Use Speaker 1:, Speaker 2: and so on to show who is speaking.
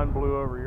Speaker 1: John blew over